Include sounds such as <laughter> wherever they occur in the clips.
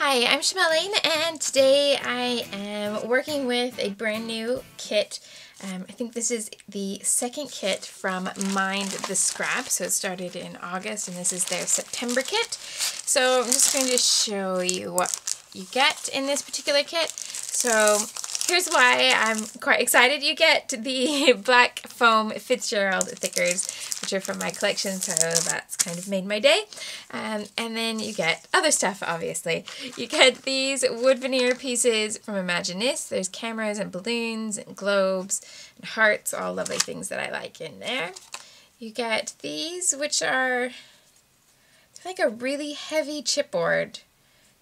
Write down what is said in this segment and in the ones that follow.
Hi, I'm Shimelle Laine and today I am working with a brand new kit. Um, I think this is the second kit from Mind the Scrap. So it started in August and this is their September kit. So I'm just going to show you what you get in this particular kit. So here's why I'm quite excited. You get the <laughs> black foam Fitzgerald thickers, which are from my collection, so that's kind of made my day. Um, and then you get other stuff, obviously. You get these wood veneer pieces from Imaginisce. There's cameras and balloons and globes and hearts, all lovely things that I like in there. You get these, which are like a really heavy chipboard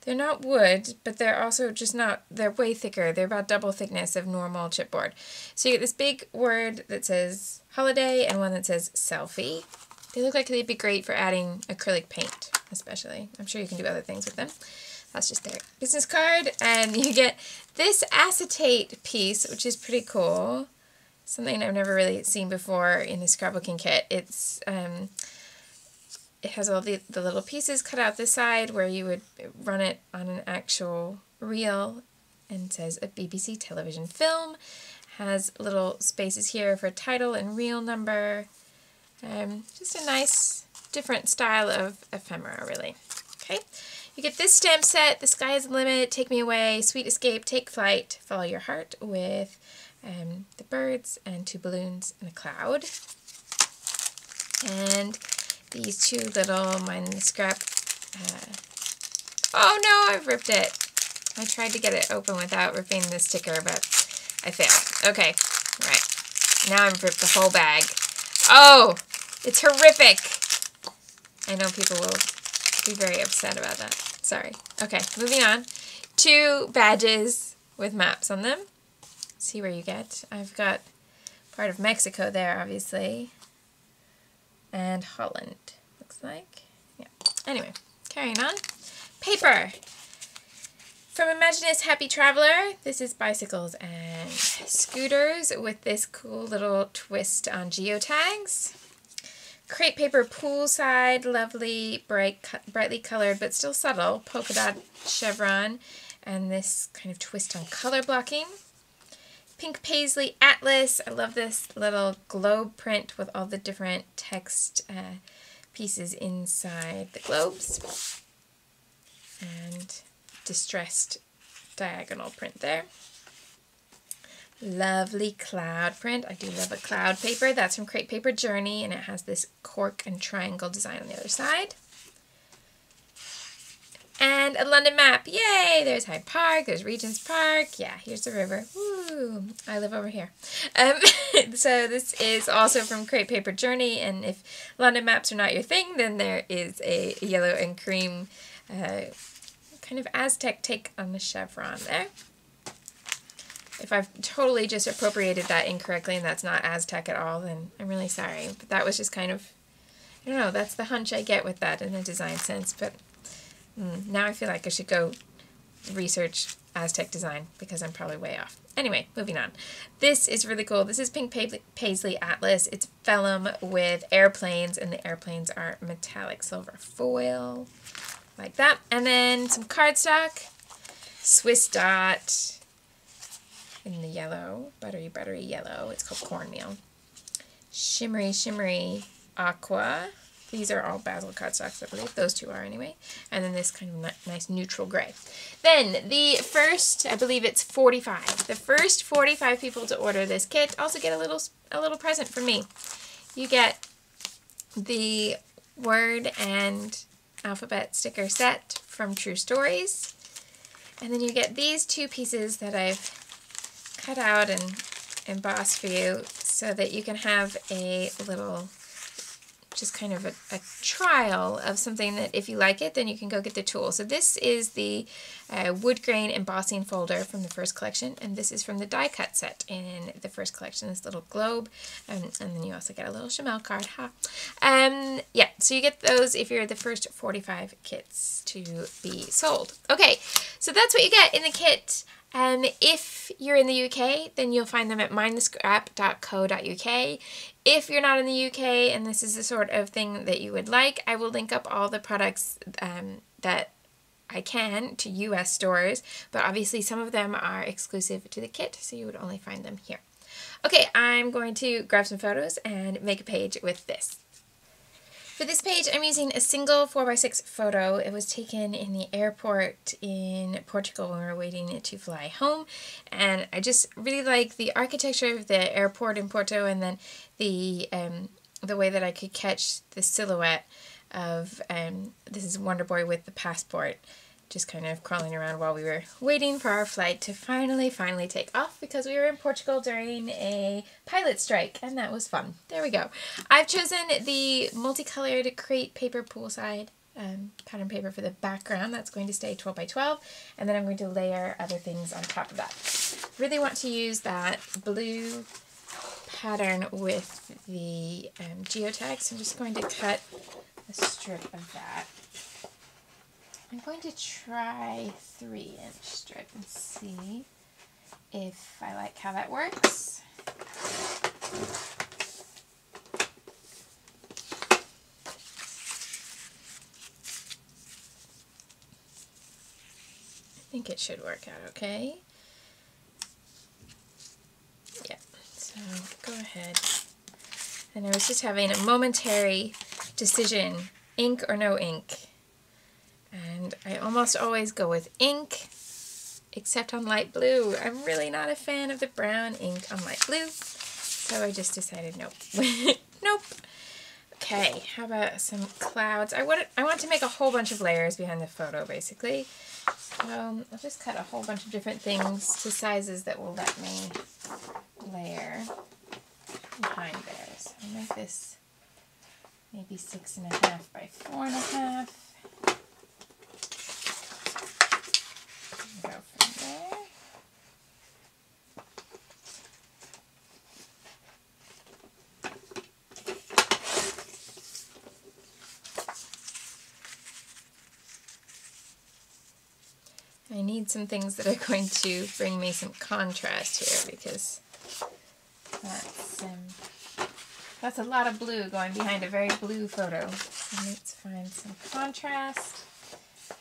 they're not wood, but they're also just not, they're way thicker. They're about double thickness of normal chipboard. So you get this big word that says holiday and one that says selfie. They look like they'd be great for adding acrylic paint, especially. I'm sure you can do other things with them. That's just their business card. And you get this acetate piece, which is pretty cool. Something I've never really seen before in the scrapbooking kit. It's um, it has all the, the little pieces cut out the side where you would run it on an actual reel and says a BBC television film. Has little spaces here for title and reel number. Um, just a nice different style of ephemera really. Okay, you get this stamp set, The Sky is the Limit, Take Me Away, Sweet Escape, Take Flight, Follow Your Heart with um, the birds and two balloons and a cloud. And these two little mine scrap. Uh, oh no, I've ripped it. I tried to get it open without ripping the sticker, but I failed. Okay, right. Now I've ripped the whole bag. Oh, it's horrific. I know people will be very upset about that. Sorry. Okay, moving on. Two badges with maps on them. See where you get. I've got part of Mexico there, obviously and Holland, looks like. Yeah. Anyway, carrying on. Paper. From Imaginisce Happy Traveler, this is bicycles and scooters with this cool little twist on geotags. Crate Paper poolside, lovely, bright, brightly colored, but still subtle, polka dot chevron, and this kind of twist on color blocking. Pink Paislee Atlas. I love this little globe print with all the different text uh, pieces inside the globes. And distressed diagonal print there. Lovely cloud print. I do love a cloud paper. That's from Crate Paper Journey, and it has this cork and triangle design on the other side. And a London map. Yay! There's Hyde Park. There's Regent's Park. Yeah, here's the river. Woo! I live over here. Um, <laughs> so this is also from Crate Paper Journey. And if London maps are not your thing, then there is a yellow and cream uh, kind of Aztec take on the chevron there. If I've totally just appropriated that incorrectly and that's not Aztec at all, then I'm really sorry. But that was just kind of, I don't know, that's the hunch I get with that in a design sense. But Mm, now I feel like I should go research Aztec design because I'm probably way off. Anyway, moving on. This is really cool. This is Pink Paislee Atlas. It's vellum with airplanes, and the airplanes are metallic silver foil, like that. And then some cardstock, Swiss dot in the yellow, buttery, buttery yellow. It's called cornmeal. Shimmery, shimmery aqua. These are all Bazzill cardstocks, I believe. Those two are anyway. And then this kind of nice neutral gray. Then the first, I believe it's 45. The first 45 people to order this kit also get a little a little present from me. You get the word and alphabet sticker set from True Stories. And then you get these two pieces that I've cut out and embossed for you so that you can have a little just kind of a, a, trial of something that if you like it, then you can go get the tool. So this is the uh, wood grain embossing folder from the first collection, and this is from the die cut set in the first collection, this little globe, um, and then you also get a little Shimelle card. Ha. Um, yeah, so you get those if you're the first 45 kits to be sold. Okay, so that's what you get in the kit. Um, if you're in the UK, then you'll find them at mindthescrap.co.uk. If you're not in the UK and this is the sort of thing that you would like, I will link up all the products um, that I can to US stores, but obviously some of them are exclusive to the kit, so you would only find them here. Okay, I'm going to grab some photos and make a page with this. For this page, I'm using a single 4x6 photo. It was taken in the airport in Portugal when we were waiting to fly home. And I just really like the architecture of the airport in Porto and then the, um, the way that I could catch the silhouette of um, this is Wonder Boy with the passport just kind of crawling around while we were waiting for our flight to finally, finally take off because we were in Portugal during a pilot strike and that was fun. There we go. I've chosen the multicolored Crate Paper poolside um, pattern paper for the background. That's going to stay 12 by 12 and then I'm going to layer other things on top of that. Really want to use that blue pattern with the um, I'm just going to cut a strip of that. I'm going to try three inch strip and see if I like how that works. I think it should work out okay. Yeah, so go ahead. And I was just having a momentary decision, ink or no ink. And I almost always go with ink, except on light blue. I'm really not a fan of the brown ink on light blue, so I just decided nope. <laughs> nope. Okay, how about some clouds? I want, I want to make a whole bunch of layers behind the photo, basically. So I'll just cut a whole bunch of different things to sizes that will let me layer behind there. So I'll make this maybe six and a half by four and a half. I need some things that are going to bring me some contrast here because that's um, that's a lot of blue going behind a very blue photo. So let's find some contrast,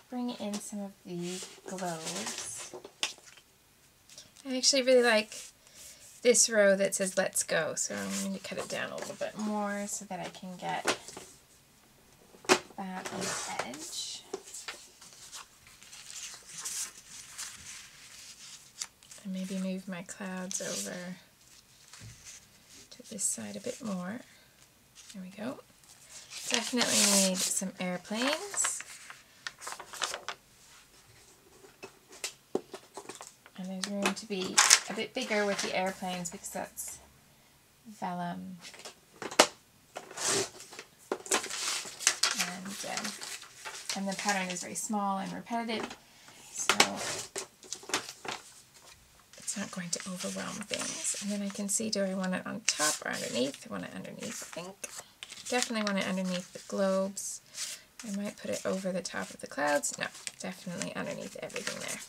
bring in some of the glows. I actually really like this row that says let's go, so I'm going to cut it down a little bit more so that I can get that on the edge. And maybe move my clouds over to this side a bit more. There we go. Definitely need some airplanes. And there's room to be a bit bigger with the airplanes because that's vellum. And, um, and the pattern is very small and repetitive. So not going to overwhelm things. And then I can see, do I want it on top or underneath? I want it underneath, I think. Definitely want it underneath the globes. I might put it over the top of the clouds. No, definitely underneath everything there.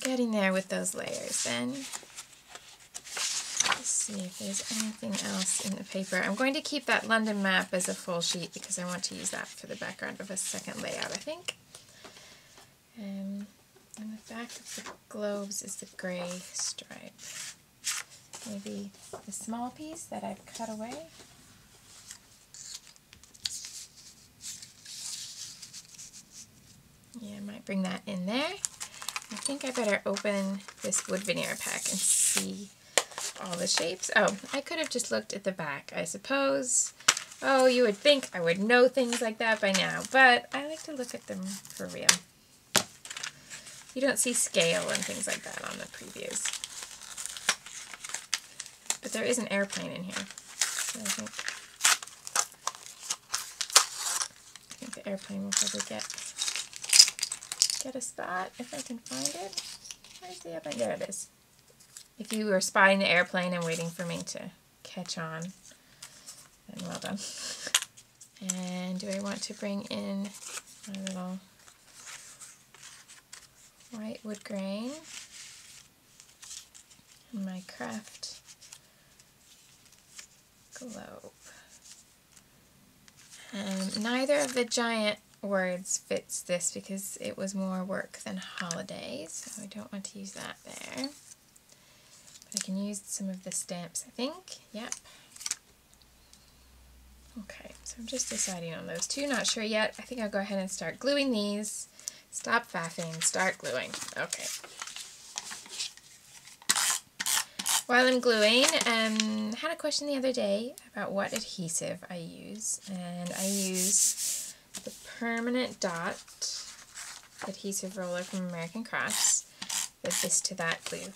Getting there with those layers then. Let's see if there's anything else in the paper. I'm going to keep that London map as a full sheet because I want to use that for the background of a second layout, I think. Um, and the back of the globes is the gray stripe. Maybe the small piece that I've cut away. Yeah, I might bring that in there. I think I better open this wood veneer pack and see all the shapes. Oh, I could have just looked at the back, I suppose. Oh, you would think I would know things like that by now, but I like to look at them for real. You don't see scale and things like that on the previews. But there is an airplane in here. So I think, I think the airplane will probably get get a spot if I can find it. Where's the airplane? There it is. If you were spotting the airplane and waiting for me to catch on, then well done. <laughs> And do I want to bring in my little white wood grain and my craft globe. And neither of the giant words fits this because it was more work than holidays, so I don't want to use that there. But I can use some of the stamps, I think. Yep. Okay, so I'm just deciding on those two. Not sure yet. I think I'll go ahead and start gluing these. Stop faffing, start gluing. Okay. While I'm gluing, um, I had a question the other day about what adhesive I use, and I use the Permanent Dot adhesive roller from American Crafts with this to that glue.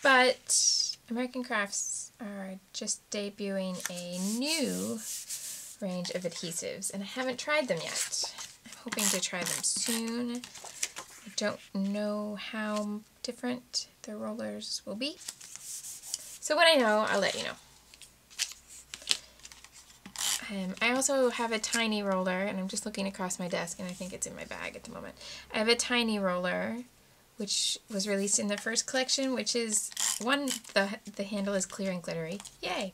But American Crafts are just debuting a new range of adhesives, and I haven't tried them yet. Hoping to try them soon. I don't know how different the rollers will be. So when I know, I'll let you know. Um, I also have a tiny roller, and I'm just looking across my desk, and I think it's in my bag at the moment. I have a tiny roller, which was released in the first collection, which is, one, the, the handle is clear and glittery. Yay!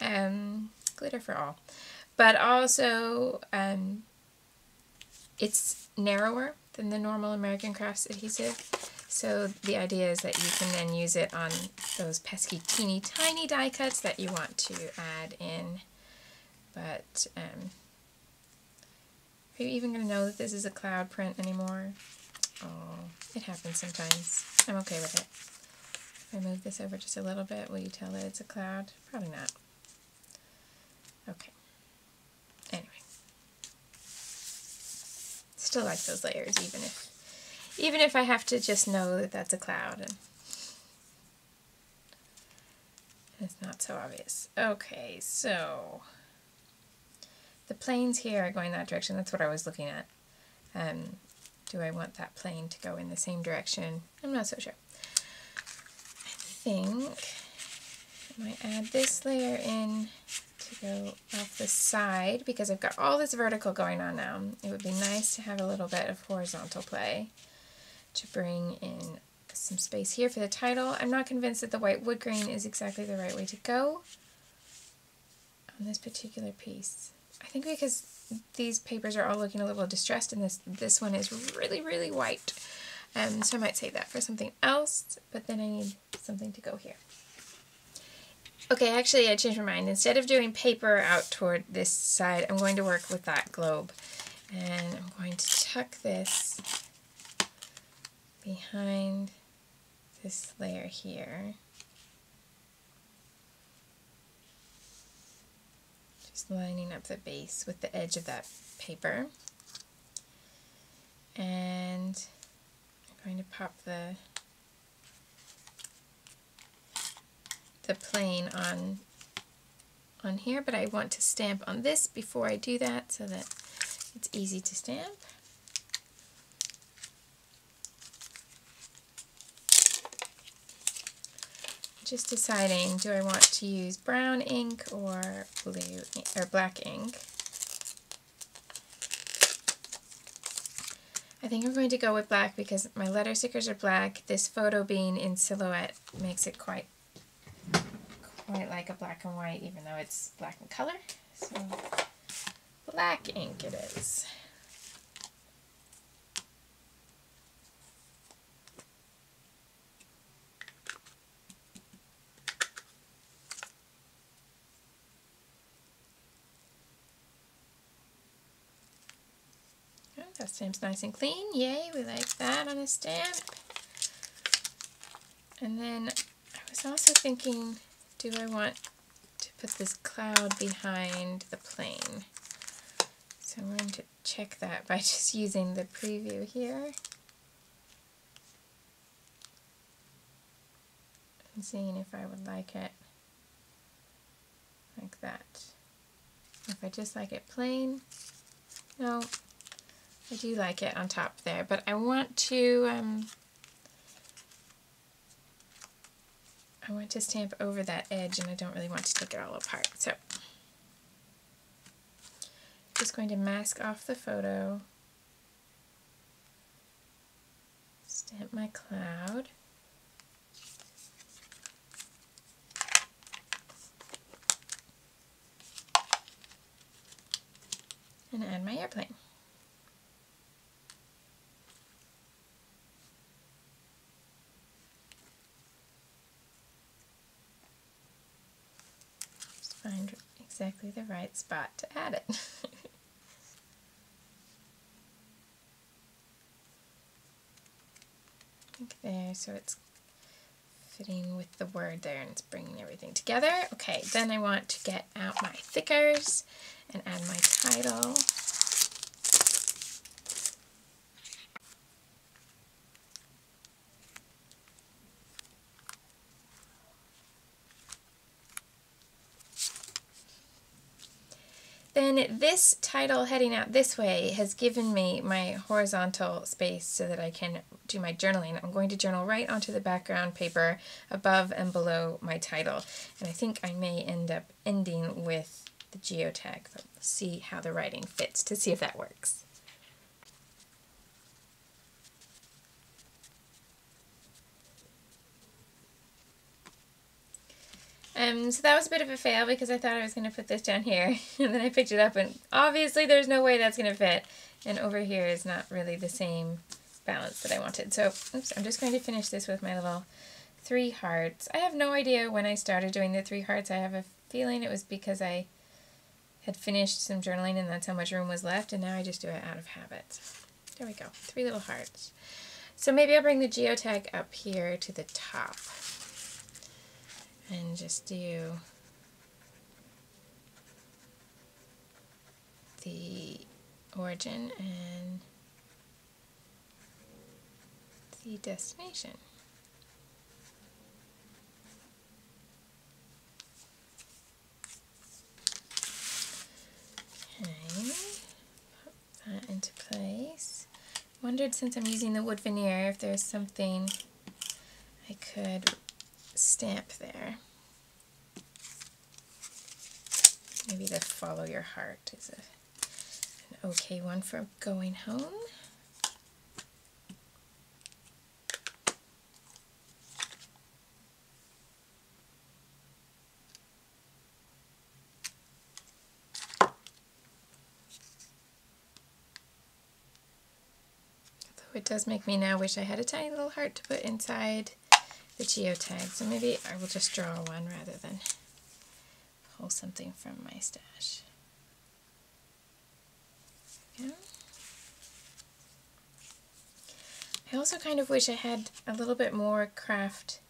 Um, glitter for all. But also, um, it's narrower than the normal American Crafts adhesive. So the idea is that you can then use it on those pesky teeny tiny die cuts that you want to add in. But um, are you even going to know that this is a cloud print anymore? Oh, it happens sometimes. I'm okay with it. If I move this over just a little bit, will you tell that it's a cloud? Probably not. Okay. Anyway. Still like those layers, even if even if I have to just know that that's a cloud and it's not so obvious. Okay, so the planes here are going that direction. That's what I was looking at. Um, do I want that plane to go in the same direction? I'm not so sure. I think I might add this layer in to go off the side because I've got all this vertical going on now. It would be nice to have a little bit of horizontal play to bring in some space here for the title. I'm not convinced that the white wood grain is exactly the right way to go on this particular piece. I think because these papers are all looking a little distressed and this, this one is really, really white. Um, so I might save that for something else, but then I need something to go here. Okay, actually I changed my mind. Instead of doing paper out toward this side, I'm going to work with that globe. And I'm going to tuck this behind this layer here. Just lining up the base with the edge of that paper. And I'm going to pop the the plane on on here, but I want to stamp on this before I do that so that it's easy to stamp. Just deciding, do I want to use brown ink or blue or black ink? I think I'm going to go with black because my letter stickers are black. This photo being in silhouette makes it quite quite like a black and white, even though it's black in color. So black ink it is. That stamp's nice and clean. Yay, we like that on a stamp. And then I was also thinking do I want to put this cloud behind the plane? So I'm going to check that by <laughs> just using the preview here. And seeing if I would like it like that. If I just like it plain, no, I do like it on top there, but I want to um, I want to stamp over that edge and I don't really want to take it all apart. So just going to mask off the photo, stamp my cloud, and add my airplane. Just find exactly the right spot to add it. <laughs> there so it's fitting with the word there and it's bringing everything together. Okay, then I want to get out my thickers and add my title. Then this title heading out this way has given me my horizontal space so that I can do my journaling. I'm going to journal right onto the background paper above and below my title. And I think I may end up ending with the geotag. But see how the writing fits to see if that works. Um, so that was a bit of a fail because I thought I was going to put this down here <laughs> and then I picked it up and obviously there's no way that's going to fit and over here is not really the same balance that I wanted. So oops, I'm just going to finish this with my little three hearts. I have no idea when I started doing the three hearts. I have a feeling it was because I had finished some journaling and that's how much room was left and now I just do it out of habit. There we go, three little hearts. So maybe I'll bring the geotag up here to the top and just do the origin and the destination. Okay, that into place. Wondered since I'm using the wood veneer if there's something I could stamp there. Maybe the follow your heart is a, an okay one for going home. it does make me now wish I had a tiny little heart to put inside the geotag. So maybe I will just draw one rather than pull something from my stash. Yeah. I also kind of wish I had a little bit more craft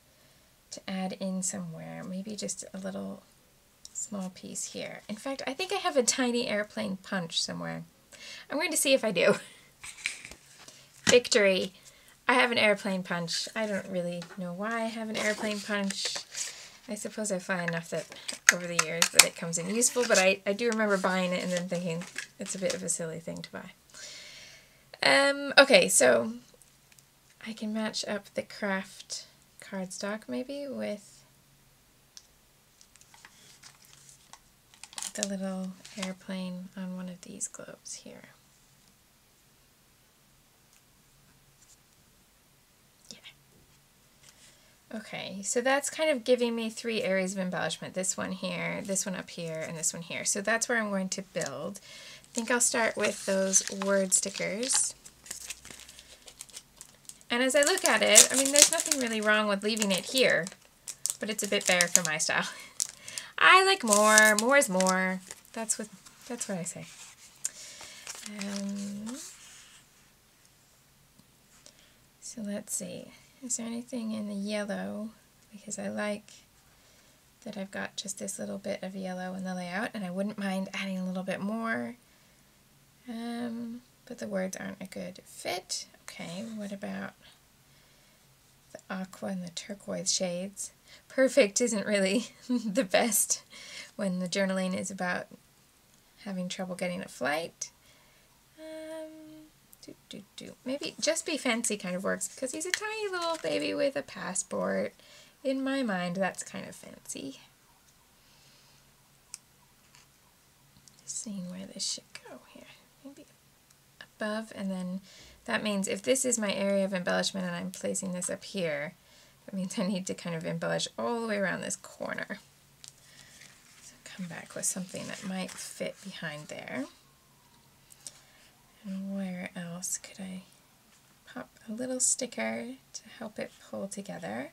to add in somewhere. Maybe just a little small piece here. In fact, I think I have a tiny airplane punch somewhere. I'm going to see if I do. <laughs> Victory! I have an airplane punch. I don't really know why I have an airplane punch. I suppose I fly enough that over the years that it comes in useful, but I, I do remember buying it and then thinking it's a bit of a silly thing to buy. Um, okay, so I can match up the craft cardstock maybe with the little airplane on one of these globes here. Okay, so that's kind of giving me three areas of embellishment. This one here, this one up here, and this one here. So that's where I'm going to build. I think I'll start with those word stickers. And as I look at it, I mean, there's nothing really wrong with leaving it here, but it's a bit bare for my style. <laughs> I like more. More is more. That's what, that's what I say. Um, so let's see. Is there anything in the yellow? Because I like that I've got just this little bit of yellow in the layout and I wouldn't mind adding a little bit more. Um, but the words aren't a good fit. Okay, what about the aqua and the turquoise shades? Perfect isn't really <laughs> the best when the journaling is about having trouble getting a flight. Do, do, do. Maybe just be fancy kind of works because he's a tiny little baby with a passport. In my mind, that's kind of fancy. Seeing where this should go here. Maybe above and then that means if this is my area of embellishment and I'm placing this up here, that means I need to kind of embellish all the way around this corner. So come back with something that might fit behind there. Where else could I pop a little sticker to help it pull together?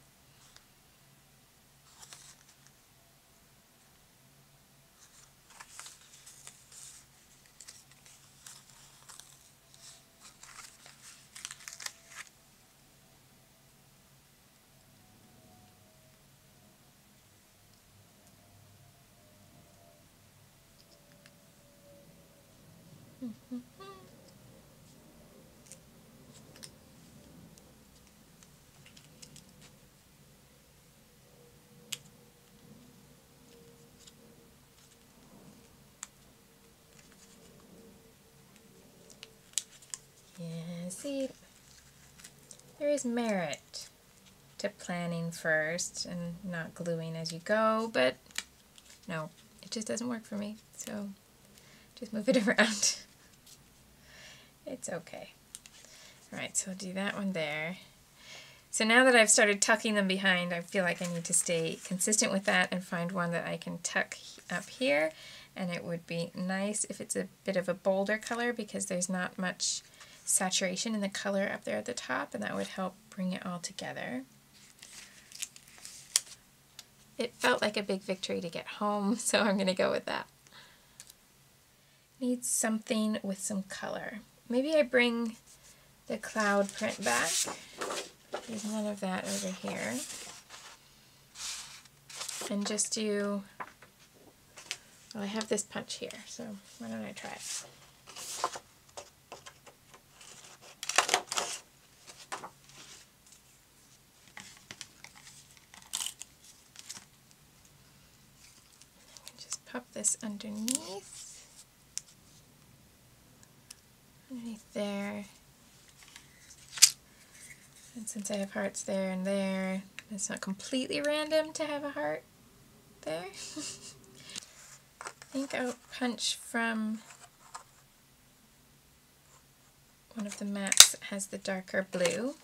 Yeah, see, there is merit to planning first and not gluing as you go, but no, it just doesn't work for me. So just move it <laughs> around. it's okay. Alright, so I'll do that one there. So now that I've started tucking them behind, I feel like I need to stay consistent with that and find one that I can tuck up here. And it would be nice if it's a bit of a bolder color because there's not much saturation in the color up there at the top and that would help bring it all together. It felt like a big victory to get home, <laughs> so I'm going to go with that. Need something with some color. Maybe I bring the cloud print back. There's none of that over here. And just do, well I have this punch here, so why don't I try it. Just pop this underneath, underneath there. And since I have hearts there and there, it's not completely random to have a heart there. <laughs> I think I'll punch from one of the mats that has the darker blue.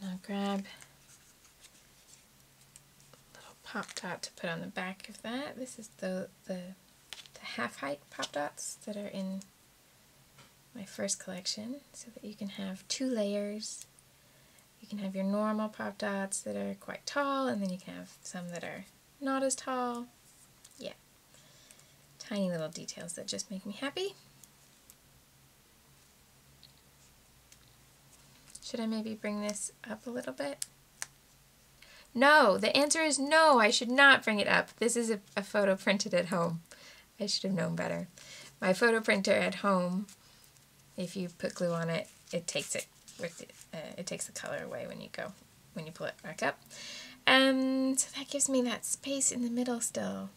And I'll grab pop dot to put on the back of that. This is the, the, the half height pop dots that are in my first collection so that you can have two layers. You can have your normal pop dots that are quite tall and then you can have some that are not as tall. Yeah. Tiny little details that just make me happy. Should I maybe bring this up a little bit? No, the answer is no, I should not bring it up. This is a, a photo printed at home. I should have known better. My photo printer at home if you put glue on it, it takes it with uh, it takes the color away when you go when you pull it back up. And so that gives me that space in the middle still.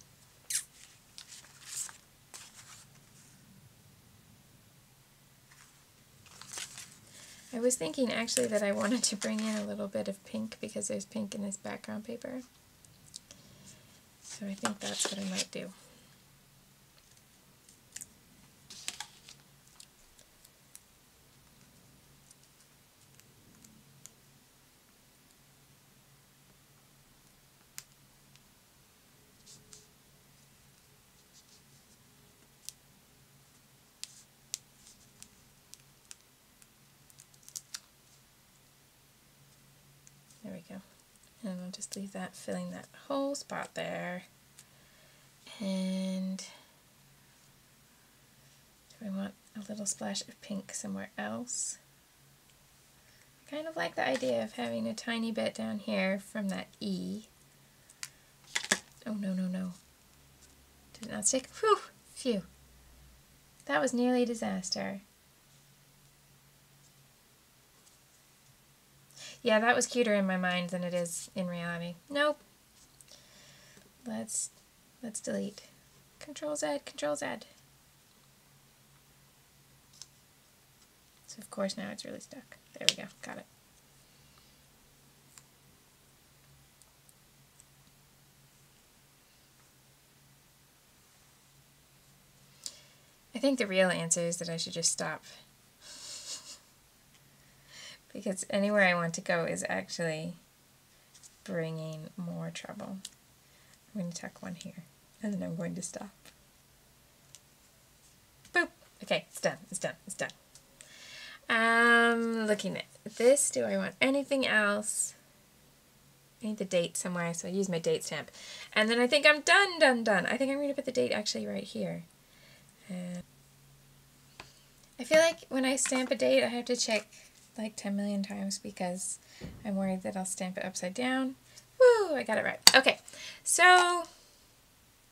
I was thinking actually that I wanted to bring in a little bit of pink because there's pink in this background paper. So I think that's what I might do. And I'll just leave that filling that whole spot there. And do I want a little splash of pink somewhere else? I kind of like the idea of having a tiny bit down here from that E. Oh, no, no, no. Did it not stick? Whew! Phew. That was nearly a disaster. Yeah, that was cuter in my mind than it is in reality. Nope. Let's let's delete. Control Z, Control Z. So of course now it's really stuck. There we go, got it. I think the real answer is that I should just stop because anywhere I want to go is actually bringing more trouble. I'm going to tuck one here, and then I'm going to stop. Boop! Okay, it's done. It's done. It's done. Um, looking at this, do I want anything else? I need the date somewhere, so I use my date stamp. And then I think I'm done, done, done. I think I'm going to put the date actually right here. Uh, I feel like when I stamp a date, I have to check like 10 million times because I'm worried that I'll stamp it upside down. Woo, I got it right. Okay, so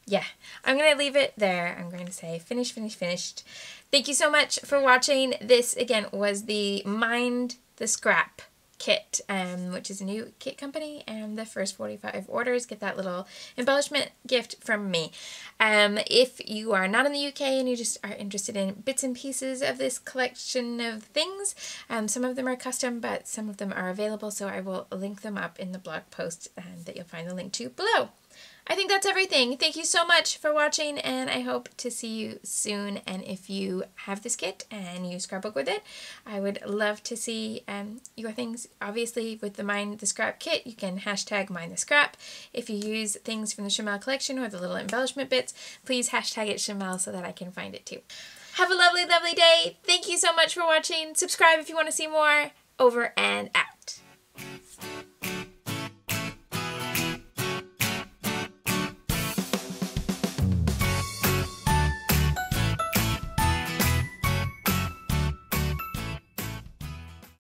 yeah, I'm going to leave it there. I'm going to say finish, finish, finished. Thank you so much for watching. This, again, was the Mind the Scrap kit, um, which is a new kit company, and the first 45 orders get that little embellishment gift from me. Um, if you are not in the UK and you just are interested in bits and pieces of this collection of things, um, some of them are custom, but some of them are available, so I will link them up in the blog post um, that you'll find the link to below. I think that's everything. Thank you so much for watching and I hope to see you soon. And if you have this kit and you scrapbook with it, I would love to see um, your things. Obviously with the Mind the Scrap kit, you can hashtag Mind the Scrap. If you use things from the Shimelle collection or the little embellishment bits, please hashtag it Shimelle so that I can find it too. Have a lovely, lovely day. Thank you so much for watching. Subscribe if you want to see more. Over and out.